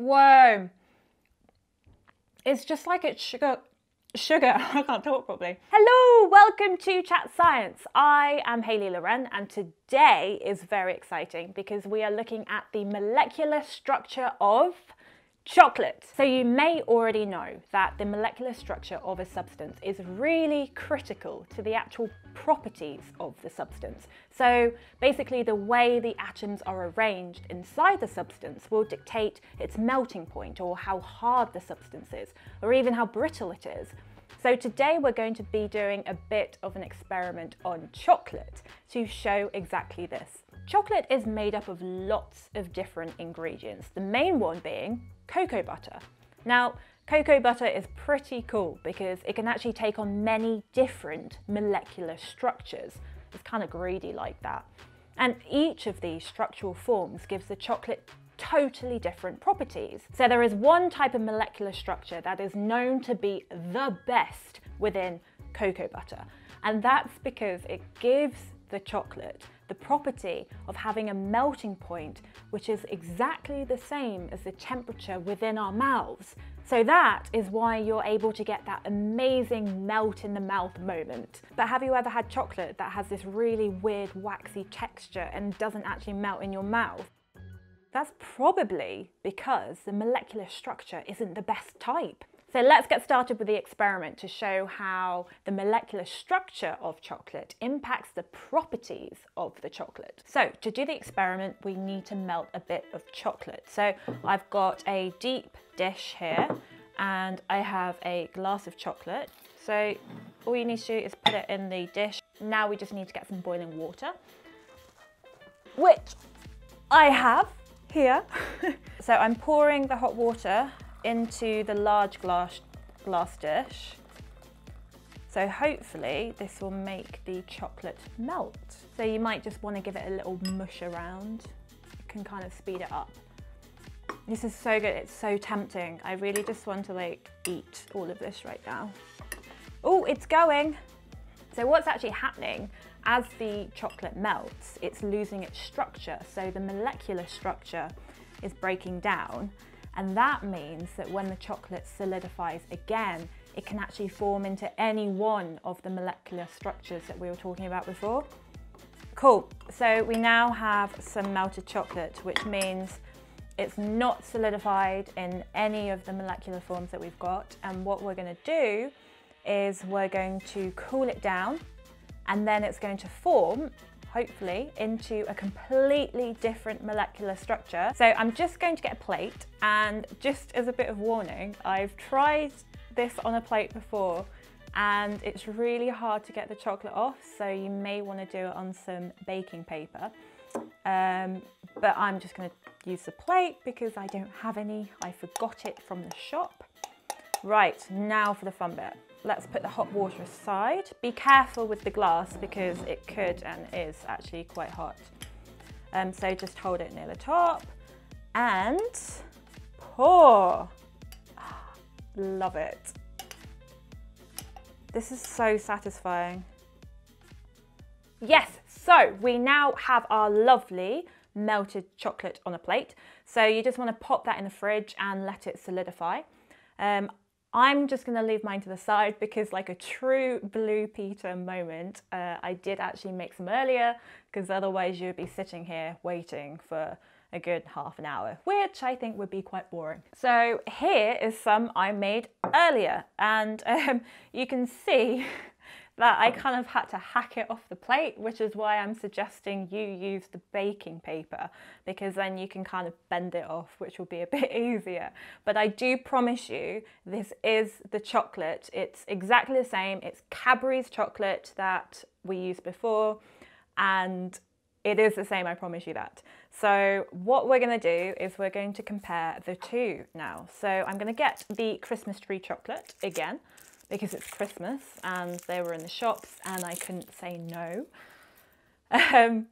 Whoa. It's just like it's sugar. Sugar, I can't talk properly. Hello, welcome to Chat Science. I am Hayley Loren, and today is very exciting because we are looking at the molecular structure of Chocolate. So you may already know that the molecular structure of a substance is really critical to the actual properties of the substance. So basically the way the atoms are arranged inside the substance will dictate its melting point or how hard the substance is or even how brittle it is. So today we're going to be doing a bit of an experiment on chocolate to show exactly this. Chocolate is made up of lots of different ingredients, the main one being cocoa butter. Now, cocoa butter is pretty cool because it can actually take on many different molecular structures. It's kind of greedy like that. And each of these structural forms gives the chocolate totally different properties. So there is one type of molecular structure that is known to be the best within cocoa butter. And that's because it gives the chocolate the property of having a melting point which is exactly the same as the temperature within our mouths. So that is why you're able to get that amazing melt in the mouth moment. But have you ever had chocolate that has this really weird waxy texture and doesn't actually melt in your mouth? That's probably because the molecular structure isn't the best type. So let's get started with the experiment to show how the molecular structure of chocolate impacts the properties of the chocolate. So to do the experiment, we need to melt a bit of chocolate. So I've got a deep dish here and I have a glass of chocolate. So all you need to do is put it in the dish. Now we just need to get some boiling water, which I have here. so I'm pouring the hot water into the large glass, glass dish. So hopefully this will make the chocolate melt. So you might just want to give it a little mush around. It can kind of speed it up. This is so good, it's so tempting. I really just want to like eat all of this right now. Oh, it's going. So what's actually happening as the chocolate melts, it's losing its structure. So the molecular structure is breaking down and that means that when the chocolate solidifies again, it can actually form into any one of the molecular structures that we were talking about before. Cool, so we now have some melted chocolate, which means it's not solidified in any of the molecular forms that we've got. And what we're gonna do is we're going to cool it down and then it's going to form hopefully, into a completely different molecular structure. So I'm just going to get a plate and just as a bit of warning, I've tried this on a plate before and it's really hard to get the chocolate off so you may want to do it on some baking paper. Um, but I'm just going to use the plate because I don't have any. I forgot it from the shop. Right now for the fun bit Let's put the hot water aside. Be careful with the glass because it could and is actually quite hot. Um, so just hold it near the top and pour. Love it. This is so satisfying. Yes, so we now have our lovely melted chocolate on a plate. So you just want to pop that in the fridge and let it solidify. Um, I'm just gonna leave mine to the side because like a true Blue Peter moment, uh, I did actually make some earlier because otherwise you'd be sitting here waiting for a good half an hour, which I think would be quite boring. So here is some I made earlier and um, you can see that I kind of had to hack it off the plate, which is why I'm suggesting you use the baking paper because then you can kind of bend it off, which will be a bit easier. But I do promise you, this is the chocolate. It's exactly the same. It's Cadbury's chocolate that we used before and it is the same, I promise you that. So what we're gonna do is we're going to compare the two now. So I'm gonna get the Christmas tree chocolate again because it's Christmas and they were in the shops and I couldn't say no. Um,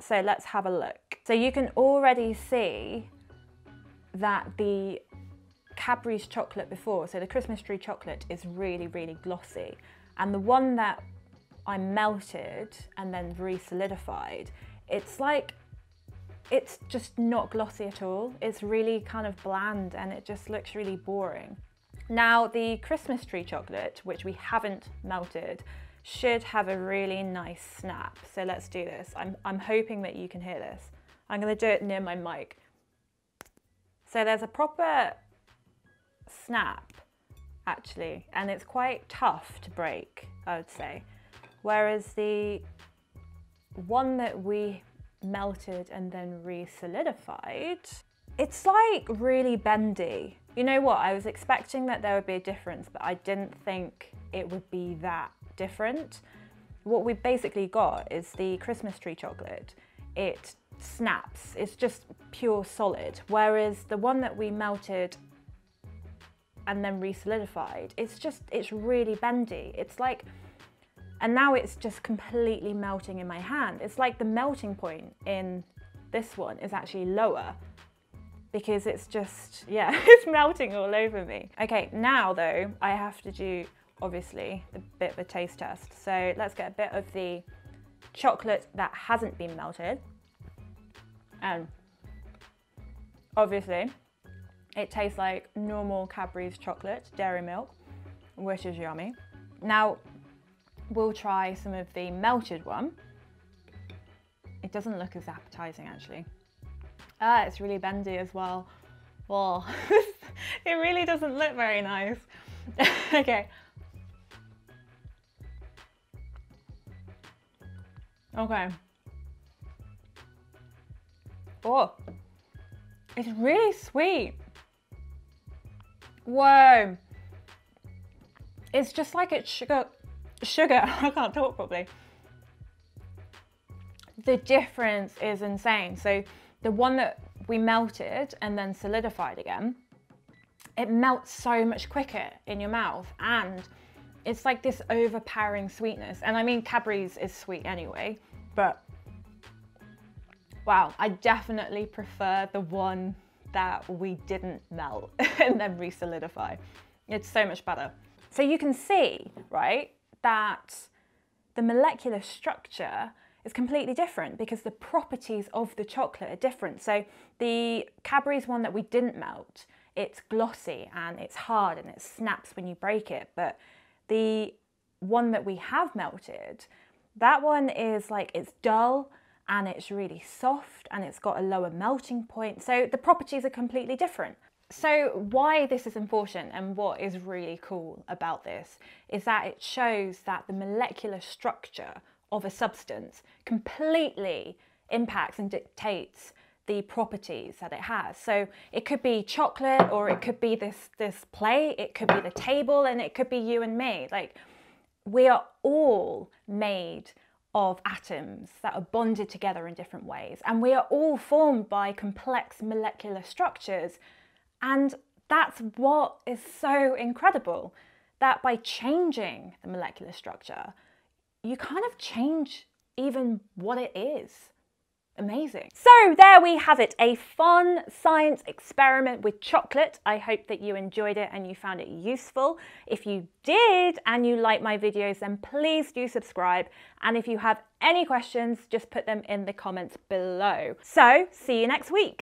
so let's have a look. So you can already see that the Cadbury's chocolate before, so the Christmas tree chocolate is really, really glossy. And the one that I melted and then re-solidified, it's like, it's just not glossy at all. It's really kind of bland and it just looks really boring. Now the Christmas tree chocolate, which we haven't melted, should have a really nice snap. So let's do this. I'm, I'm hoping that you can hear this. I'm gonna do it near my mic. So there's a proper snap actually, and it's quite tough to break, I would say. Whereas the one that we melted and then re-solidified, it's like really bendy. You know what, I was expecting that there would be a difference, but I didn't think it would be that different. What we've basically got is the Christmas tree chocolate. It snaps, it's just pure solid. Whereas the one that we melted and then re-solidified, it's just, it's really bendy. It's like, and now it's just completely melting in my hand. It's like the melting point in this one is actually lower because it's just, yeah, it's melting all over me. Okay, now though, I have to do, obviously, a bit of a taste test. So let's get a bit of the chocolate that hasn't been melted. And obviously, it tastes like normal Cadbury's chocolate, dairy milk, which is yummy. Now, we'll try some of the melted one. It doesn't look as appetizing actually. Ah, it's really bendy as well. Well, it really doesn't look very nice. okay. Okay. Oh, it's really sweet. Whoa. It's just like it's sugar, sugar, I can't talk properly. The difference is insane. So the one that we melted and then solidified again, it melts so much quicker in your mouth and it's like this overpowering sweetness. And I mean, Cadbury's is sweet anyway, but wow, I definitely prefer the one that we didn't melt and then re-solidify. It's so much better. So you can see, right, that the molecular structure is completely different because the properties of the chocolate are different. So the Cadbury's one that we didn't melt, it's glossy and it's hard and it snaps when you break it. But the one that we have melted, that one is like, it's dull, and it's really soft and it's got a lower melting point. So the properties are completely different. So why this is important and what is really cool about this is that it shows that the molecular structure of a substance completely impacts and dictates the properties that it has. So it could be chocolate or it could be this this plate, it could be the table and it could be you and me. Like we are all made of atoms that are bonded together in different ways. And we are all formed by complex molecular structures. And that's what is so incredible that by changing the molecular structure, you kind of change even what it is amazing. So there we have it, a fun science experiment with chocolate. I hope that you enjoyed it and you found it useful. If you did and you like my videos, then please do subscribe. And if you have any questions, just put them in the comments below. So see you next week.